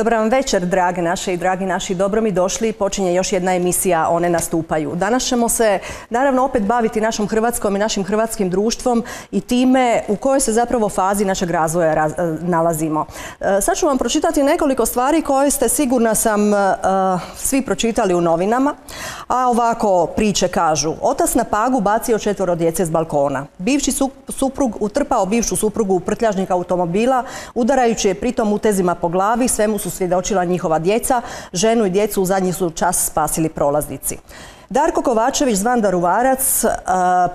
Dobar vam večer, drage naše i dragi naši. Dobro mi došli. Počinje još jedna emisija One nastupaju. Danas ćemo se naravno opet baviti našom Hrvatskom i našim hrvatskim društvom i time u kojoj se zapravo fazi našeg razvoja e, nalazimo. E, sad ću vam pročitati nekoliko stvari koje ste sigurna sam e, svi pročitali u novinama. A ovako priče kažu. Otac na pagu bacio četvoro djece s balkona. Bivši suprug utrpao bivšu suprugu u prtljažnik automobila, udarajući je pritom utezima po glavi, svemu su svjedočila njihova djeca, ženu i djecu u zadnji su čas spasili prolaznici. Darko Kovačević, zvan Daruvarac,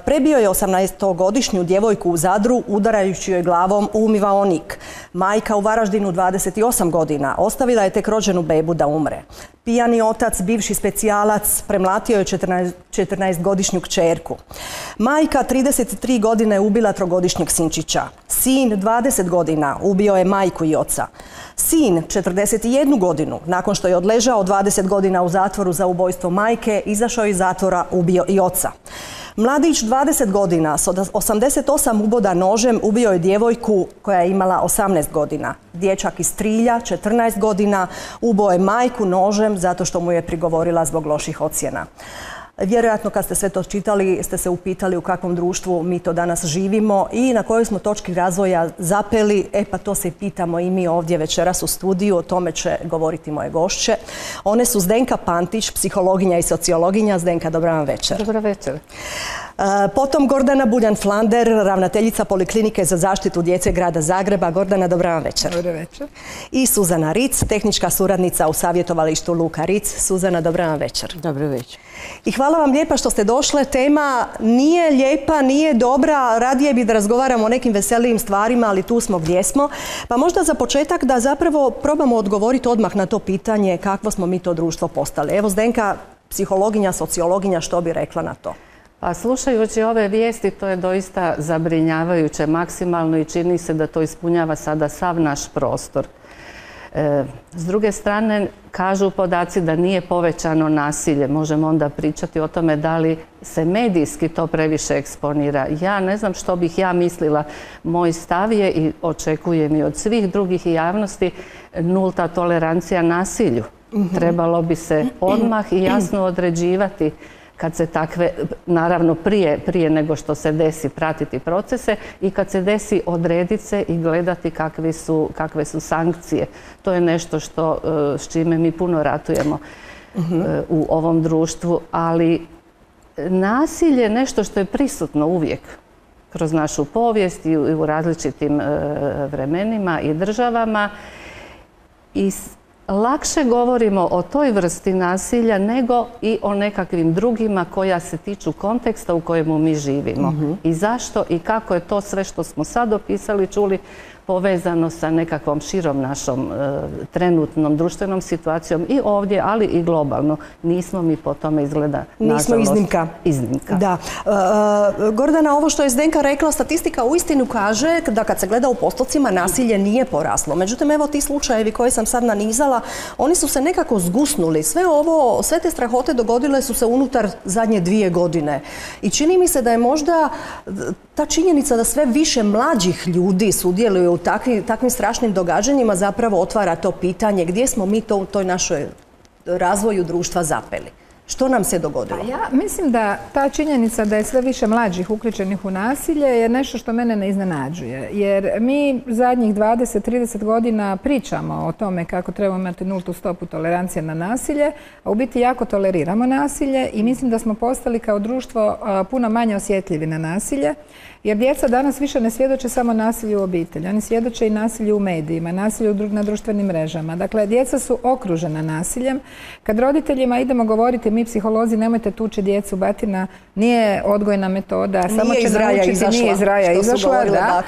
prebio je 18-godišnju djevojku u Zadru udarajući joj glavom u umivaonik. Majka u Varaždinu 28 godina ostavila je tek rođenu bebu da umre. Pijani otac, bivši specijalac, premlatio je 14-godišnju kćerku. Majka 33 godine ubila trogodišnjeg sinčića. Sin 20 godina ubio je majku i oca. Sin 41 godinu, nakon što je odležao 20 godina u zatvoru za ubojstvo majke, izašao iz zatvora, ubio i oca. Mladić 20 godina s 88 uboda nožem ubio je djevojku koja je imala 18 godina. Dječak iz Trilja, 14 godina, ubo je majku nožem zato što mu je prigovorila zbog loših ocjena. Vjerojatno kad ste sve to čitali ste se upitali u kakvom društvu mi to danas živimo i na kojoj smo točki razvoja zapeli. E pa to se pitamo i mi ovdje večeras u studiju, o tome će govoriti moje gošće. One su Zdenka Pantić, psihologinja i sociologinja. Zdenka, dobra vam večer. Dobra večer. E, potom Gordana Buljan-Flander, ravnateljica Poliklinike za zaštitu djece grada Zagreba. Gordana, dobra vam večer. Dobra večer. I Suzana Ric, tehnička suradnica u savjetovalištu Luka Ric. Suzana, dobra vam večer. Dobro večer. I hvala vam lijepa što ste došle. Tema nije lijepa, nije dobra. Radije bi da razgovaramo o nekim veselijim stvarima, ali tu smo gdje smo. Pa možda za početak da zapravo probamo odgovoriti odmah na to pitanje kakvo smo mi to društvo postali. Evo Zdenka, psihologinja, sociologinja, što bi rekla na to? Pa slušajući ove vijesti to je doista zabrinjavajuće maksimalno i čini se da to ispunjava sada sav naš prostor. E, s druge strane, kažu podaci da nije povećano nasilje. Možemo onda pričati o tome da li se medijski to previše eksponira. Ja ne znam što bih ja mislila. Moj stav je i očekujem i od svih drugih i javnosti nulta tolerancija nasilju. Mhm. Trebalo bi se odmah i jasno određivati kad se takve, naravno prije, prije nego što se desi pratiti procese i kad se desi odrediti se i gledati kakve su, kakve su sankcije. To je nešto što, e, s čime mi puno ratujemo e, u ovom društvu, ali nasilje je nešto što je prisutno uvijek kroz našu povijest i u različitim e, vremenima i državama i lakše govorimo o toj vrsti nasilja nego i o nekakvim drugima koja se tiču konteksta u kojemu mi živimo. Mhm. I zašto i kako je to sve što smo sad opisali, čuli, povezano sa nekakvom širom našom e, trenutnom društvenom situacijom i ovdje, ali i globalno. Nismo mi po tome izgleda Nismo iznimka. Iznimka. Da. E, e, Gordana, ovo što je Zdenka rekla, statistika uistinu kaže da kad se gleda u postocima nasilje nije poraslo. Međutim, evo ti slučajevi koje sam sad nanizala, oni su se nekako zgusnuli. Sve ovo, sve te strahote dogodile su se unutar zadnje dvije godine. I čini mi se da je možda ta činjenica da sve više mlađih ljudi sudjeluju u takvim, strašnim događanjima zapravo otvara to pitanje gdje smo mi to u toj našoj razvoju društva zapeli. Što nam se dogodilo? Ja mislim da ta činjenica da je sve više mlađih uključenih u nasilje je nešto što mene ne iznenađuje. Jer mi zadnjih 20-30 godina pričamo o tome kako trebamo imati nultu stopu tolerancije na nasilje, a u biti jako toleriramo nasilje i mislim da smo postali kao društvo puno manje osjetljivi na nasilje. Jer djeca danas više ne svjedoče samo nasilju u obitelji, oni svjedoče i nasilju u medijima, nasilju na društvenim mrežama. Dakle, djeca su okružena nasiljem. Kad roditeljima idemo govoriti, mi psiholozi, nemojte tući djecu, batina nije odgojna metoda, nije samo će naučiti, nije iz raja izašla, da,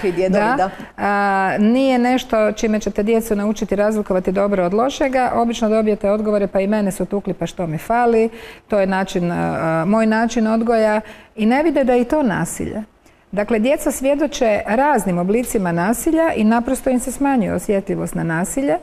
da, A, nije nešto čime ćete djecu naučiti razlikovati dobro od lošega. Obično dobijete odgovore, pa i mene su tukli, pa što mi fali, to je način, moj način odgoja i ne vide da je i to nasilje. Dakle, djeca svjedoče raznim oblicima nasilja i naprosto im se smanjuje osjetljivost na nasilje.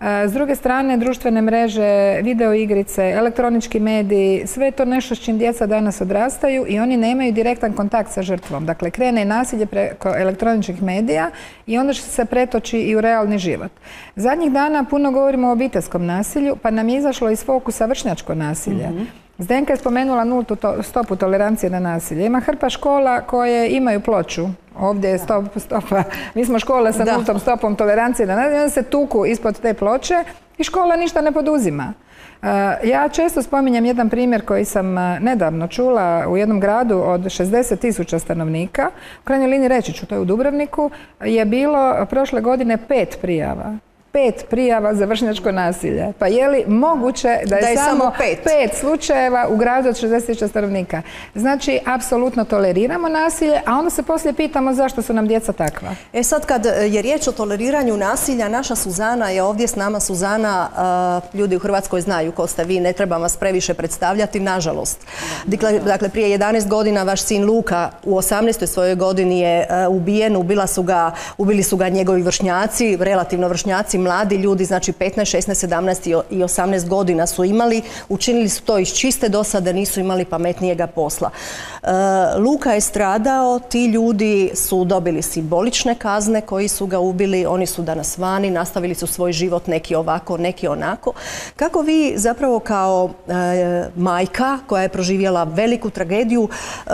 S druge strane, društvene mreže, video igrice, elektronički mediji, sve je to nešto s čim djeca danas odrastaju i oni nemaju direktan kontakt sa žrtvom. Dakle, krene nasilje preko elektroničkih medija i onda se pretoči i u realni život. Zadnjih dana puno govorimo o obiteljskom nasilju, pa nam je izašlo iz fokusa vršnjačko nasilje. Mhm. Zdenka je spomenula nultu stopu tolerancije na nasilje. Ima hrpa škola koje imaju ploču. Ovdje je stopa. Mi smo škola sa nultom stopom tolerancije na nasilje. Onda se tuku ispod te ploče i škola ništa ne poduzima. E, ja često spominjem jedan primjer koji sam e, nedavno čula u jednom gradu od 60 tisuća stanovnika. U krajnjoj liniji reći ću, to je u Dubrovniku, je bilo prošle godine pet prijava pet prijava za vršnjačko nasilje. Pa je li moguće da je, samo pet. slučajeva u gradu od 60.000 stanovnika? Znači, apsolutno toleriramo nasilje, a onda se poslije pitamo zašto su nam djeca takva. E sad kad je riječ o toleriranju nasilja, naša Suzana je ovdje s nama. Suzana, ljudi u Hrvatskoj znaju ko ste vi, ne treba vas previše predstavljati, nažalost. Dakle, dakle, prije 11 godina vaš sin Luka u 18. svojoj godini je ubijen, ubila su ga, ubili su ga njegovi vršnjaci, relativno vršnjaci, mladi ljudi, znači 15, 16, 17 i 18 godina su imali, učinili su to iz čiste dosade, nisu imali pametnijega posla. E, Luka je stradao, ti ljudi su dobili simbolične kazne koji su ga ubili, oni su danas vani, nastavili su svoj život neki ovako, neki onako. Kako vi zapravo kao e, majka koja je proživjela veliku tragediju, e,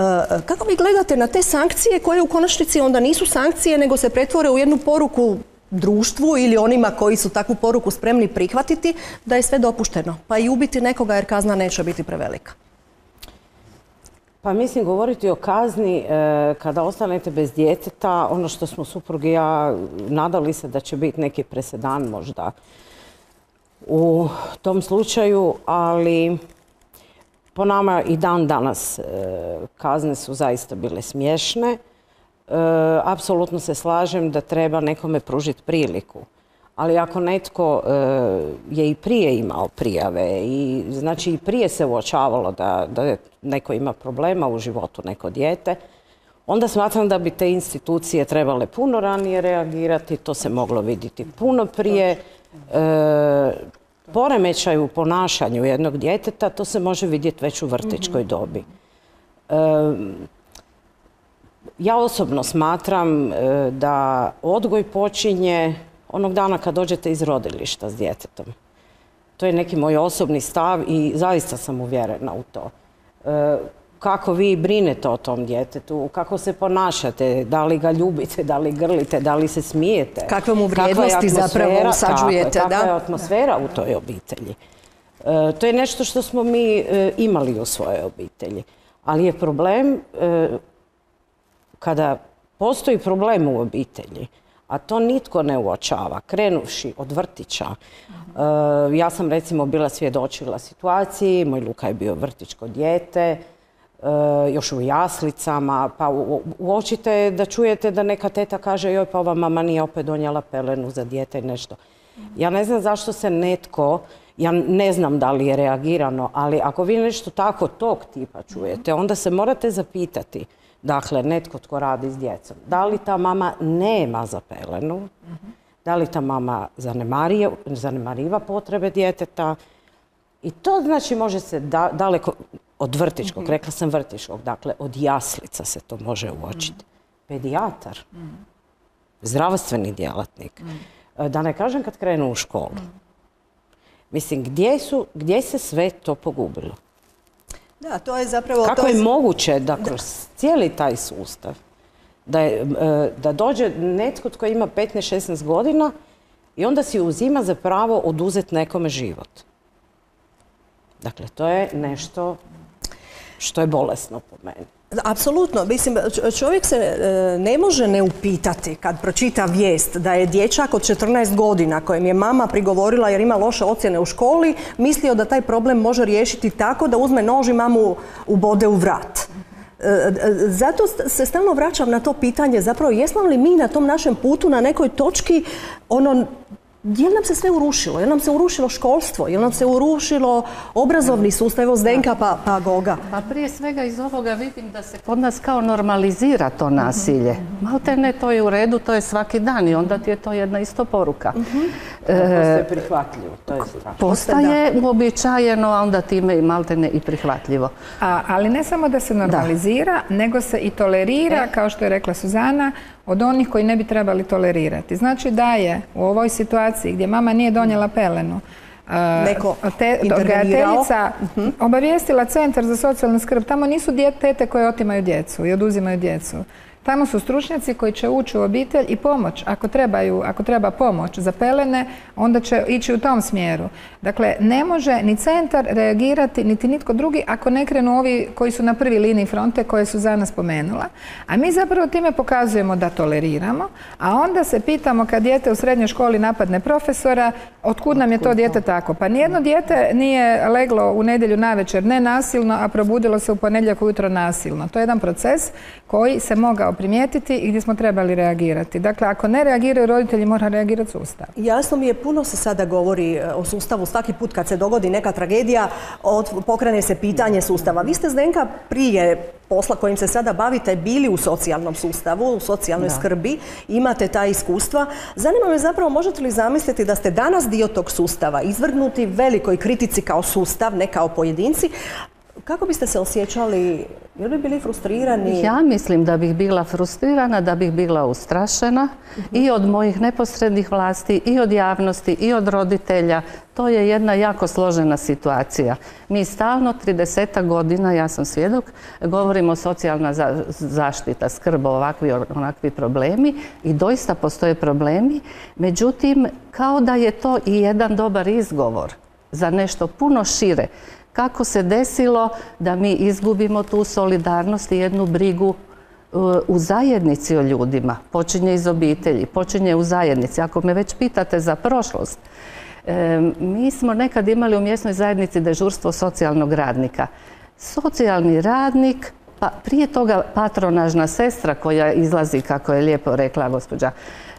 kako vi gledate na te sankcije koje u konačnici onda nisu sankcije nego se pretvore u jednu poruku društvu ili onima koji su takvu poruku spremni prihvatiti da je sve dopušteno. Pa i ubiti nekoga jer kazna neće biti prevelika. Pa mislim govoriti o kazni e, kada ostanete bez djeteta, ono što smo suprugi ja nadali se da će biti neki presedan možda u tom slučaju, ali po nama i dan danas e, kazne su zaista bile smiješne. E, apsolutno se slažem da treba nekome pružiti priliku. Ali ako netko e, je i prije imao prijave i znači i prije se uočavalo da, da neko ima problema u životu, neko dijete, onda smatram da bi te institucije trebale puno ranije reagirati, to se moglo vidjeti puno prije. E, poremećaj u ponašanju jednog djeteta, to se može vidjeti već u vrtičkoj dobi. E, ja osobno smatram e, da odgoj počinje onog dana kad dođete iz rodilišta s djetetom. To je neki moj osobni stav i zaista sam uvjerena u to. E, kako vi brinete o tom djetetu, kako se ponašate, da li ga ljubite, da li grlite, da li se smijete. Kakve mu vrijednosti zapravo usađujete. Kakva je atmosfera u toj obitelji. E, to je nešto što smo mi imali u svojoj obitelji. Ali je problem kada postoji problem u obitelji, a to nitko ne uočava, krenuvši od vrtića. E, ja sam recimo bila svjedočila situaciji, moj Luka je bio vrtičko dijete, e, još u jaslicama, pa uočite da čujete da neka teta kaže joj pa ova mama nije opet donijela pelenu za dijete i nešto. Ja ne znam zašto se netko, ja ne znam da li je reagirano, ali ako vi nešto tako tog tipa čujete, onda se morate zapitati Dakle, netko tko radi s djecom. Da li ta mama nema za pelenu? Da li ta mama zanemariva potrebe djeteta? I to znači može se daleko od vrtičkog, rekla sam vrtičkog, dakle od jaslica se to može uočiti. Pedijatar, zdravstveni djelatnik, da ne kažem kad krenu u školu. Mislim, gdje, se sve to pogubilo? Da, to je zapravo... Kako je, moguće da kroz cijeli taj sustav da, je, e, da dođe netko tko ima 15-16 godina i onda si uzima za pravo oduzeti nekome život. Dakle, to je nešto što je bolesno po meni. Apsolutno, mislim, čovjek se e, ne može ne upitati kad pročita vijest da je dječak od 14 godina kojem je mama prigovorila jer ima loše ocjene u školi, mislio da taj problem može riješiti tako da uzme nož i mamu ubode u vrat. E, e, zato se stalno vraćam na to pitanje, zapravo jesmo li mi na tom našem putu na nekoj točki ono je li nam se sve urušilo? Je li nam se urušilo školstvo? Je li nam se urušilo obrazovni sustav? Evo Zdenka pa, pa Goga. Pa prije svega iz ovoga vidim da se kod nas kao normalizira to nasilje. Malte ne, to je u redu, to je svaki dan i onda ti je to jedna isto poruka. Postaje prihvatljivo, to je strašno. Postaje uobičajeno, a onda time i malte ne i prihvatljivo. A, ali ne samo da se normalizira, nego se i tolerira, kao što je rekla Suzana, od onih koji ne bi trebali tolerirati. Znači da je u ovoj situaciji gdje mama nije donijela pelenu, a, Neko te, odgajateljica obavijestila centar za socijalnu skrb. Tamo nisu tete koje otimaju djecu i oduzimaju djecu. Tamo su stručnjaci koji će ući u obitelj i pomoć. Ako, trebaju, ako treba pomoć za pelene, onda će ići u tom smjeru. Dakle, ne može ni centar reagirati, niti nitko drugi ako ne krenu ovi koji su na prvi liniji fronte koje su za nas spomenula. A mi zapravo time pokazujemo da toleriramo, a onda se pitamo kad dijete u srednjoj školi napadne profesora, otkud nam je to dijete tako? Pa nijedno dijete nije leglo u nedjelju navečer nenasilno, a probudilo se u ponedjeljak ujutro nasilno. To je jedan proces koji se mogao primijetiti i gdje smo trebali reagirati. Dakle, ako ne reagiraju roditelji, mora reagirati sustav. Jasno mi je, puno se sada govori e, o sustavu. Svaki put kad se dogodi neka tragedija, pokrene se pitanje sustava. Vi ste, Zdenka, prije posla kojim se sada bavite, bili u socijalnom sustavu, u socijalnoj skrbi, imate ta iskustva. Zanima me zapravo, možete li zamisliti da ste danas dio tog sustava, izvrgnuti velikoj kritici kao sustav, ne kao pojedinci, kako biste se osjećali? Jel bi bili frustrirani? Ja mislim da bih bila frustrirana, da bih bila ustrašena i od mojih neposrednih vlasti, i od javnosti, i od roditelja. To je jedna jako složena situacija. Mi stalno 30 godina, ja sam svjedok, govorimo socijalna za- zaštita, skrb, ovakvi, onakvi problemi i doista postoje problemi. Međutim, kao da je to i jedan dobar izgovor za nešto puno šire. Kako se desilo da mi izgubimo tu solidarnost i jednu brigu uh, u zajednici o ljudima. Počinje iz obitelji, počinje u zajednici. Ako me već pitate za prošlost, em, mi smo nekad imali u mjesnoj zajednici dežurstvo socijalnog radnika. Socijalni radnik, pa prije toga patronažna sestra koja izlazi, kako je lijepo rekla gospođa,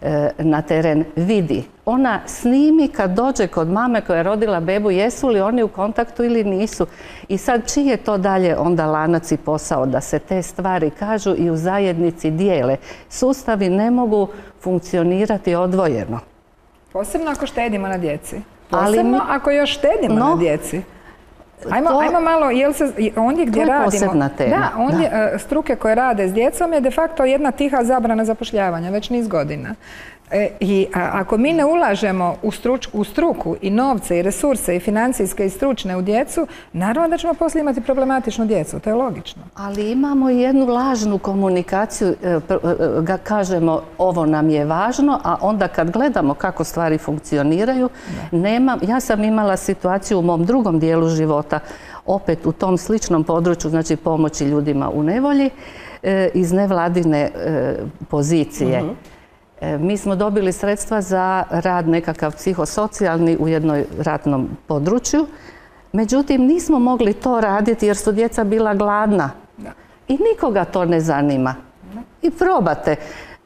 e, na teren vidi. Ona snimi kad dođe kod mame koja je rodila bebu, jesu li oni u kontaktu ili nisu. I sad čiji je to dalje onda lanac i posao da se te stvari kažu i u zajednici dijele. Sustavi ne mogu funkcionirati odvojeno. Posebno ako štedimo na djeci. Ali Posebno mi- ako još štedimo No, na djeci. Ajmo, to- ajmo malo, jel se, ondje gdje je radimo... posebna tema, Da, ondje, e, struke koje rade s djecom je de facto jedna tiha zabrana zapošljavanja, već niz godina. E, I a, ako mi ne ulažemo u, struč- u struku i novce i resurse i financijske i stručne u djecu, naravno da ćemo poslije imati problematičnu djecu, to je logično. Ali imamo i jednu lažnu komunikaciju, e, e, ga kažemo ovo nam je važno, a onda kad gledamo kako stvari funkcioniraju, nema, ja sam imala situaciju u mom drugom dijelu života, opet u tom sličnom području, znači pomoći ljudima u nevolji, e, iz nevladine pozicije. E, Mi smo dobili sredstva za rad nekakav psihosocijalni u jednoj ratnom području. Međutim, nismo mogli to raditi jer su djeca bila gladna. I nikoga to ne zanima. I probate.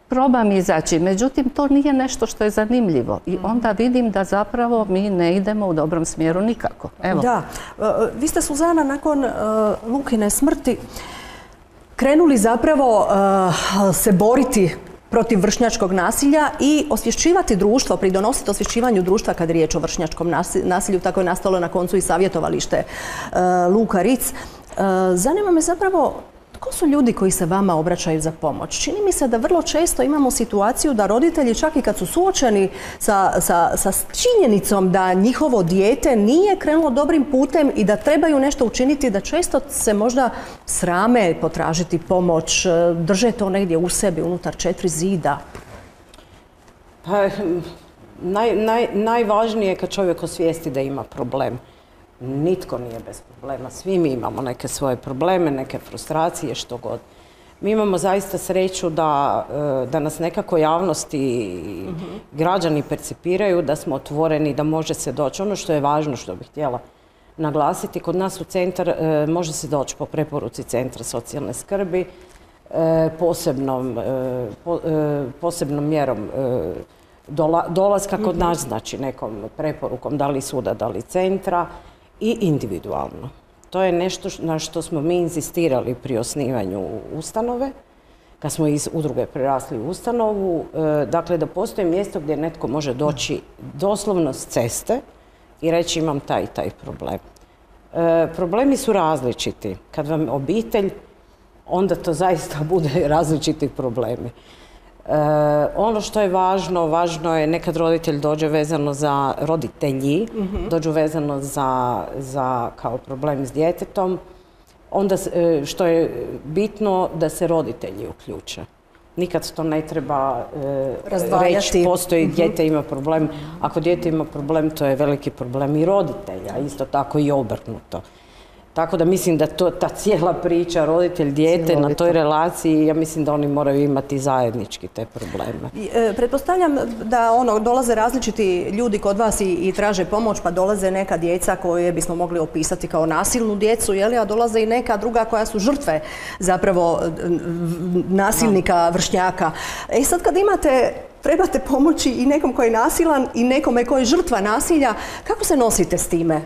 Probam izaći. Međutim, to nije nešto što je zanimljivo. I onda vidim da zapravo mi ne idemo u dobrom smjeru nikako. Evo. Da. E, Vi ste, Suzana, nakon e, Lukine smrti krenuli zapravo e, se boriti protiv vršnjačkog nasilja i osvješćivati društvo, pridonositi osvješćivanju društva kad je riječ o vršnjačkom nasi- nasilju. Tako je nastalo na koncu i savjetovalište e, Luka Ric. E, Zanima me zapravo tko su ljudi koji se vama obraćaju za pomoć? Čini mi se da vrlo često imamo situaciju da roditelji čak i kad su suočeni sa, sa, sa činjenicom da njihovo dijete nije krenulo dobrim putem i da trebaju nešto učiniti, da često se možda srame potražiti pomoć, e, drže to negdje u sebi, unutar četiri zida. Pa, naj, naj, najvažnije je kad čovjek osvijesti da ima problem. Nitko nije bez problema. Svi mi imamo neke svoje probleme, neke frustracije, što god. Mi imamo zaista sreću da, e, da nas nekako javnosti i građani percipiraju, da smo otvoreni, da može se doći. Ono što je važno, što bih htjela naglasiti, kod nas u centar e, može se doći po preporuci Centra socijalne skrbi, e, posebnom, po- posebnom mjerom dola- dolaska kod nas, znači nekom preporukom, da li suda, da li centra i individualno. To je nešto na što smo mi inzistirali pri osnivanju ustanove, kad smo iz udruge prerasli u ustanovu, e, dakle da postoji mjesto gdje netko može doći doslovno s ceste i reći imam taj i taj problem. E, problemi su različiti. Kad vam obitelj, onda to zaista bude različiti problemi. E, ono što je važno, važno je nekad roditelj dođe vezano za roditelji, dođu vezano za, za kao problem s djetetom, onda s- e, što je bitno da se roditelji uključe. Nikad to ne treba e, Razdvajati. reći postoji dijete ima problem. Ako dijete ima problem, to je veliki problem i roditelja, isto tako i obrnuto. Tako da mislim da to, ta cijela priča roditelj dijete na toj relaciji, ja mislim da oni moraju imati zajednički te probleme. E, Pretpostavljam da ono, dolaze različiti ljudi kod vas i, i traže pomoć, pa dolaze neka djeca koje bismo mogli opisati kao nasilnu djecu, je li? a dolaze i neka druga koja su žrtve zapravo nasilnika, vršnjaka. E sad kad imate trebate pomoći i nekom koji je nasilan i nekome koji je žrtva nasilja, kako se nosite s time?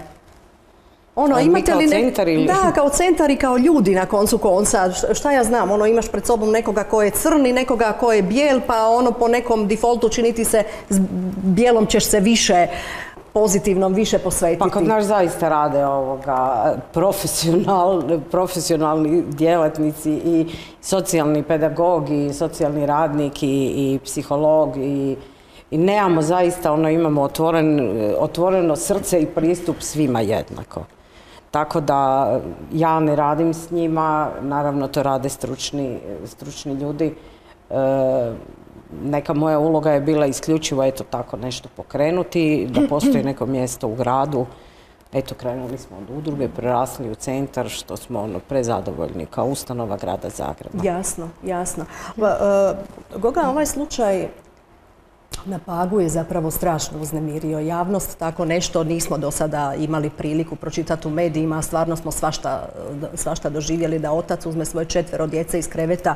Ono, A mi imate kao li nek- centar ili- Da, kao centar i kao ljudi na koncu konca. Šta ja znam, ono imaš pred sobom nekoga ko je crn i nekoga ko je bijel, pa ono po nekom defaultu čini ti se s bijelom ćeš se više pozitivnom više posvetiti. Pa kod nas zaista rade ovoga profesional, profesionalni djelatnici i socijalni pedagog i socijalni radnik i, i psiholog i, i nemamo zaista, ono imamo otvoren, otvoreno srce i pristup svima jednako. Tako da ja ne radim s njima, naravno to rade stručni, stručni ljudi. E, neka moja uloga je bila isključivo eto tako nešto pokrenuti, da postoji neko mjesto u gradu. Eto, krenuli smo od udruge, prerasli u centar, što smo ono, prezadovoljni kao ustanova grada Zagreba. Jasno, jasno. Pa, e, Goga, ovaj slučaj na Pagu je zapravo strašno uznemirio javnost. Tako nešto nismo do sada imali priliku pročitati u medijima. Stvarno smo svašta, svašta doživjeli da otac uzme svoje četvero djece iz kreveta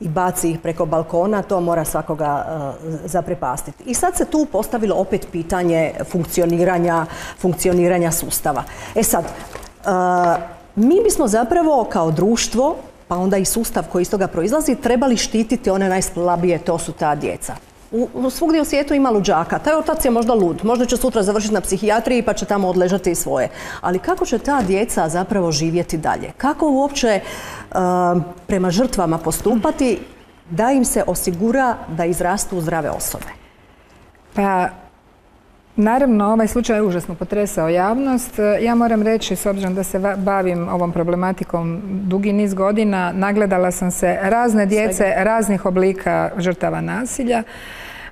i baci ih preko balkona. To mora svakoga e, zaprepastiti. I sad se tu postavilo opet pitanje funkcioniranja, funkcioniranja sustava. E sad, e, mi bismo zapravo kao društvo pa onda i sustav koji iz toga proizlazi, trebali štititi one najslabije, to su ta djeca. U, u svugdje u svijetu ima luđaka. Taj otac je možda lud. Možda će sutra završiti na psihijatriji pa će tamo odležati i svoje. Ali kako će ta djeca zapravo živjeti dalje? Kako uopće uh, prema žrtvama postupati da im se osigura da izrastu zdrave osobe? Pa, naravno, ovaj slučaj je užasno potresao javnost. Ja moram reći, s obzirom da se bavim ovom problematikom dugi niz godina, nagledala sam se razne djece, raznih oblika žrtava nasilja.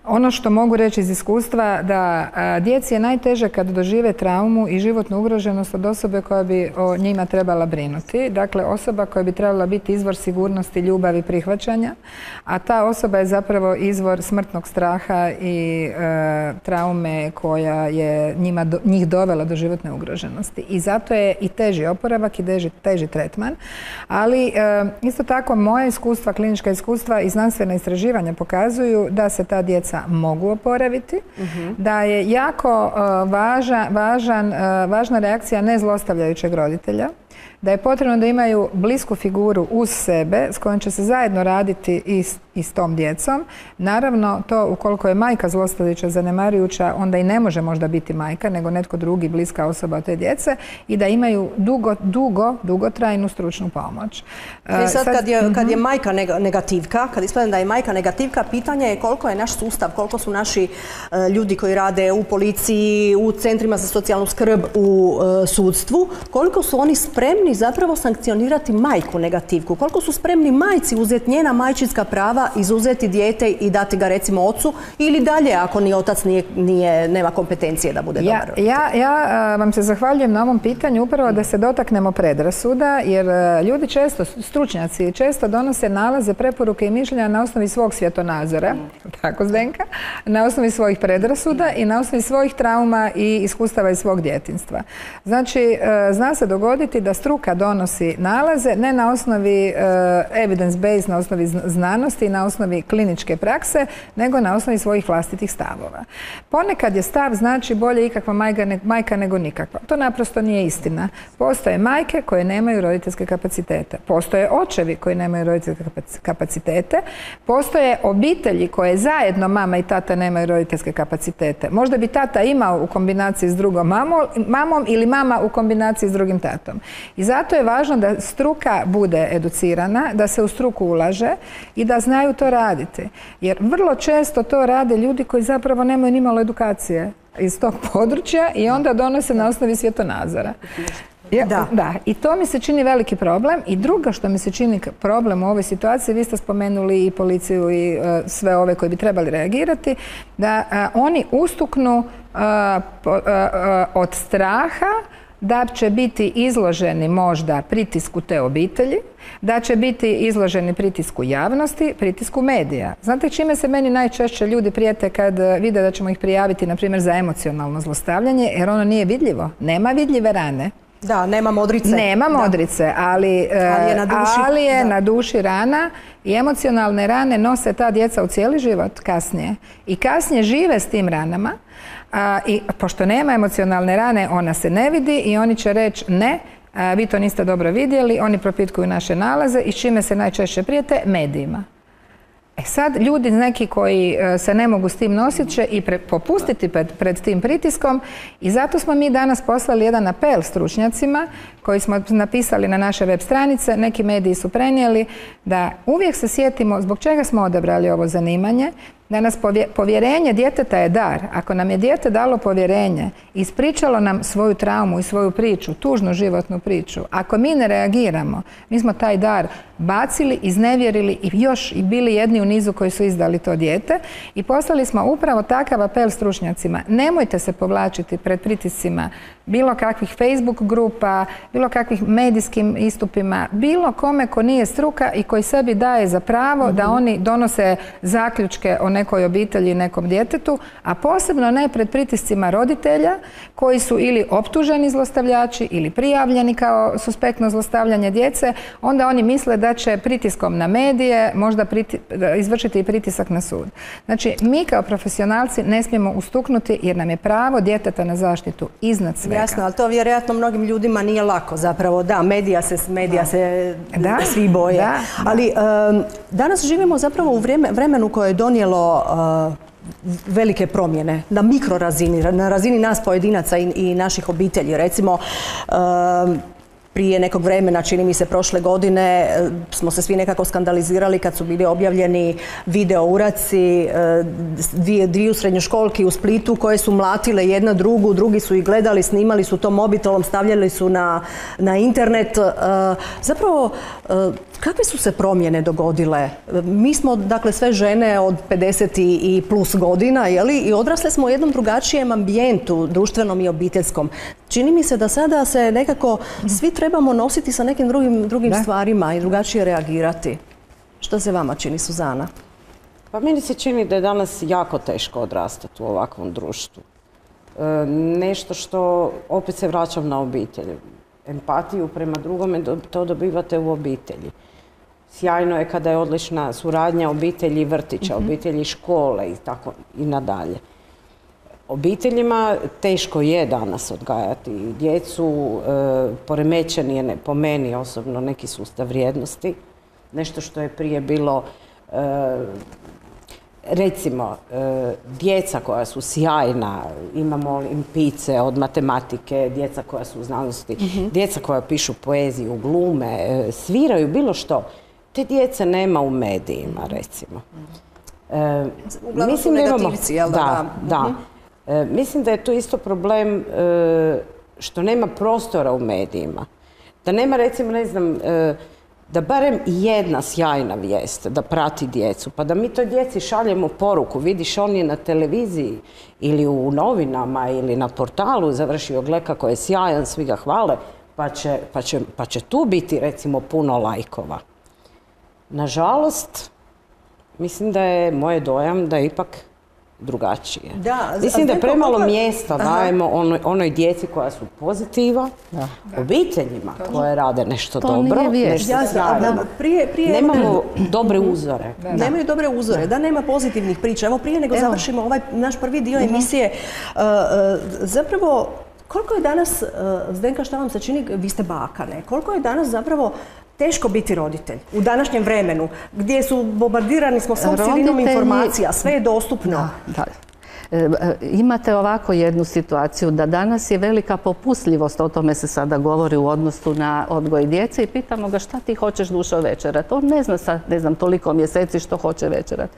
Ono što mogu reći iz iskustva da djeci je najteže kad dožive traumu i životnu ugroženost od osobe koja bi o njima trebala brinuti. Dakle, osoba koja bi trebala biti izvor sigurnosti, ljubavi prihvaćanja, a ta osoba je zapravo izvor smrtnog straha i e, traume koja je njima do- njih dovela do životne ugroženosti. I zato je i teži oporavak i teži, tretman. Ali e, isto tako moja iskustva, klinička iskustva i znanstvena istraživanja pokazuju da se ta djeca mogu oporaviti, da je jako e, važa- važan, e, važna reakcija nezlostavljajućeg roditelja, da je potrebno da imaju blisku figuru uz sebe s kojom će se zajedno raditi i s, i s tom djecom. Naravno, to ukoliko je majka zlostavljajuća zanemarujuća, onda i ne može možda biti majka, nego netko drugi, bliska osoba od te djece i da imaju dugo, dugo, dugotrajnu stručnu pomoć. I E, sad kad je, kad Mhm. je majka neg- negativka, kad ispadne da je majka negativka, pitanje je koliko je naš sustav, koliko su naši e, ljudi koji rade u policiji, u centrima za socijalnu skrb, u e, sudstvu, koliko su oni spremni zapravo sankcionirati majku negativku, koliko su spremni majci uzeti njena majčinska prava, izuzeti dijete i dati ga recimo ocu ili dalje ako ni otac nije, nije, nema kompetencije da bude Ja, dobar roditelj. ja, ja a, vam se zahvaljujem na ovom pitanju upravo da se dotaknemo predrasuda jer a, ljudi često, stručnjaci često donose nalaze, preporuke i mišljenja na osnovi svog svjetonazora. Tako Zdenko? Alenka, na osnovi svojih predrasuda i na osnovi svojih trauma i iskustava iz svog djetinstva. Znači, e, zna se dogoditi da struka donosi nalaze ne na osnovi e, evidence based, na osnovi znanosti, na osnovi kliničke prakse, nego na osnovi svojih vlastitih stavova. Ponekad je stav znači bolje ikakva majka nego nikakva. To naprosto nije istina. Postoje majke koje nemaju roditeljske kapacitete. Postoje očevi koji nemaju roditeljske kapacitete. Postoje obitelji koje zajedno mama i tata nemaju roditeljske kapacitete. Možda bi tata imao u kombinaciji s drugom mamom ili mama u kombinaciji s drugim tatom. I zato je važno da struka bude educirana, da se u struku ulaže i da znaju to raditi. Jer vrlo često to rade ljudi koji zapravo nemaju ni malo edukacije iz tog područja i onda donose na osnovi svjetonazora. da. da. I to mi se čini veliki problem. I drugo što mi se čini problem u ovoj situaciji, vi ste spomenuli i policiju i e, sve ove koji bi trebali reagirati, da e, oni ustuknu e, od straha da će biti izloženi možda pritisku te obitelji, da će biti izloženi pritisku javnosti, pritisku medija. Znate čime se meni najčešće ljudi prijete kad vide da ćemo ih prijaviti, na primjer, za emocionalno zlostavljanje, jer ono nije vidljivo. Nema vidljive rane. Da, nema modrice. Nema modrice, ali, ali je, na duši, ali je na duši rana i emocionalne rane nose ta djeca u cijeli život kasnije. I kasnije žive s tim ranama, a, I pošto nema emocionalne rane, ona se ne vidi i oni će reći ne, vi to niste dobro vidjeli, oni propitkuju naše nalaze i čime se najčešće prijete? Medijima. E sad, ljudi neki koji e, se ne mogu s tim nositi će i popustiti pred, tim pritiskom i zato smo mi danas poslali jedan apel stručnjacima koji smo napisali na naše web stranice, neki mediji su prenijeli, da uvijek se sjetimo zbog čega smo odabrali ovo zanimanje, da nas povjerenje djeteta je dar. Ako nam je dijete dalo povjerenje, ispričalo nam svoju traumu i svoju priču, tužnu životnu priču, ako mi ne reagiramo, mi smo taj dar bacili, iznevjerili i još i bili jedni u nizu koji su izdali to dijete i poslali smo upravo takav apel stručnjacima. Nemojte se povlačiti pred pritiscima bilo kakvih Facebook grupa, bilo kakvih medijskim istupima, bilo kome ko nije struka i koji sebi daje za pravo da mhm. oni donose zaključke o nekoj obitelji, nekom djetetu, a posebno ne pred pritiscima roditelja koji su ili optuženi zlostavljači ili prijavljeni kao suspektno zlostavljanje djece, onda oni misle da će pritiskom na medije možda izvršiti i pritisak na sud. Znači, mi kao profesionalci ne smijemo ustuknuti jer nam je pravo djeteta na zaštitu iznad svega. Jasno, ali to vjerojatno mnogim ljudima nije lako zapravo. Da, medija se, medija se da, svi boje. Ali danas živimo zapravo u vremenu koje je donijelo velike promjene na mikrorazini, na razini nas pojedinaca i, i naših obitelji. Recimo, prije nekog vremena, čini mi se prošle godine, e, smo se svi nekako skandalizirali kad su bili objavljeni video uraci e, dvije, dviju srednjoškolki u Splitu koje su mlatile jedna drugu, drugi su ih gledali, snimali su to mobitelom, stavljali su na, na internet. E, zapravo, Kakve su se promjene dogodile? Mi smo, dakle, sve žene od 50 i plus godina, jeli? I odrasle smo u jednom drugačijem ambijentu, društvenom i obiteljskom. Čini mi se da sada se nekako svi trebamo nositi sa nekim drugim, drugim stvarima i drugačije reagirati. Što se vama čini, Suzana? Pa meni se čini da je danas jako teško odrastati u ovakvom društvu. E, nešto što, opet se vraćam na obitelj, empatiju prema drugome, to dobivate u obitelji. Sjajno je kada je odlična suradnja obitelji vrtića, mhm. obitelji škole i tako i nadalje. Obiteljima teško je danas odgajati djecu, e, poremećen je po meni osobno neki sustav vrijednosti. Nešto što je prije bilo e, recimo, e, djeca koja su sjajna, imamo olimpice od matematike, djeca koja su u znanosti, mhm. djeca koja pišu poeziju, glume, sviraju bilo što. Te djece nema u medijima, recimo. E, Uglavnom mislim su negativci, jel da? Da, mhm. e, mislim da je to isto problem e, što nema prostora u medijima. Da nema, recimo, ne znam, da barem jedna sjajna vijest da prati djecu, pa da mi toj djeci šaljemo poruku, vidiš on je na televiziji ili u novinama ili na portalu završio gle kako je sjajan, svi ga hvale, pa će, pa će, pa će tu biti recimo puno lajkova. Nažalost, mislim da je moj dojam da ipak drugačije. Da, Mislim da premalo koliko- mjesta Aha. dajemo onoj, onoj djeci koja su pozitiva, obiteljima koje rade nešto To dobro, nešto Jasno, a sjajno. da, prije, prije Nemamo dobre uzore. Nemaju dobre uzore, da nema pozitivnih priča. Evo prije nego završimo ovaj naš prvi dio emisije, uh, uh, zapravo koliko je danas, uh, Zdenka šta vam se čini, vi ste baka, ne? Koliko je danas zapravo teško biti roditelj u današnjem vremenu, gdje su bombardirani smo svom silinom informacija, sve je dostupno. Da. E, e, Imate ovako jednu situaciju da danas je velika popustljivost, o tome se sada govori u odnosu na odgoj djece i pitamo ga šta ti hoćeš dušo večerat. On ne zna sa, ne znam, toliko mjeseci što hoće večerat.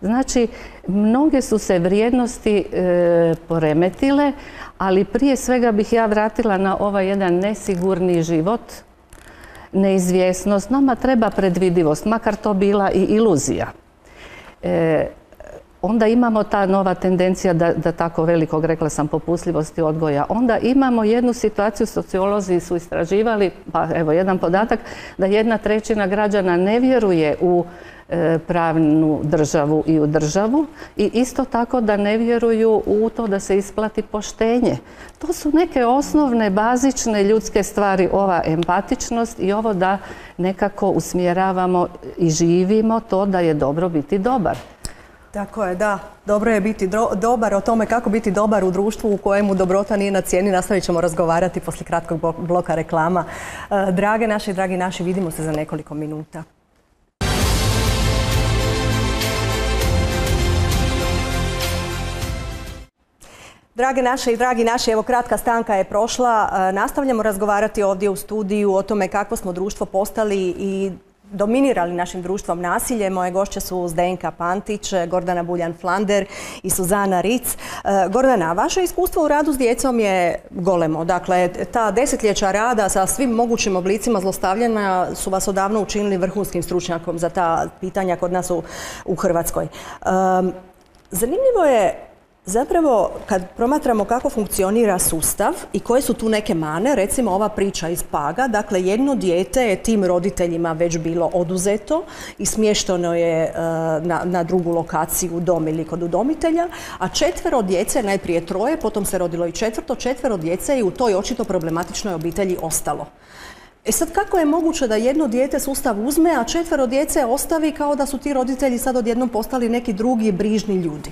Znači, mnoge su se vrijednosti e, poremetile, ali prije svega bih ja vratila na ovaj jedan nesigurni život, neizvjesnost. Nama treba predvidivost, makar to bila i iluzija. E, onda imamo ta nova tendencija da, da tako velikog, rekla sam, popustljivosti odgoja. Onda imamo jednu situaciju, sociolozi su istraživali, pa evo jedan podatak, da jedna trećina građana ne vjeruje u pravnu državu i u državu i isto tako da ne vjeruju u to da se isplati poštenje. To su neke osnovne, bazične ljudske stvari, ova empatičnost i ovo da nekako usmjeravamo i živimo to da je dobro biti dobar. Tako je, da. Dobro je biti dobar o tome kako biti dobar u društvu u kojemu dobrota nije na cijeni. Nastavit ćemo razgovarati poslije kratkog blo- bloka reklama. E, Drage naše, dragi naši, vidimo se za nekoliko minuta. Drage naše i dragi naši, evo kratka stanka je prošla. E, Nastavljamo razgovarati ovdje u studiju o tome kakvo smo društvo postali i dominirali našim društvom nasilje. Moje gošće su Zdenka Pantić, Gordana Buljan-Flander i Suzana Ric. E, Gordana, vaše iskustvo u radu s djecom je golemo. Dakle, ta desetljeća rada sa svim mogućim oblicima zlostavljanja su vas odavno učinili vrhunskim stručnjakom za ta pitanja kod nas u, Hrvatskoj. Um, Zanimljivo je Zapravo, kad promatramo kako funkcionira sustav i koje su tu neke mane, recimo ova priča iz Paga, dakle jedno dijete je tim roditeljima već bilo oduzeto i smješteno je e, na, na drugu lokaciju u dom ili kod udomitelja, a četvero djece, najprije troje, potom se rodilo i četvrto, četvero djece je u toj očito problematičnoj obitelji ostalo. E sad kako je moguće da jedno dijete sustav uzme, a četvero djece ostavi kao da su ti roditelji sad odjednom postali neki drugi brižni ljudi?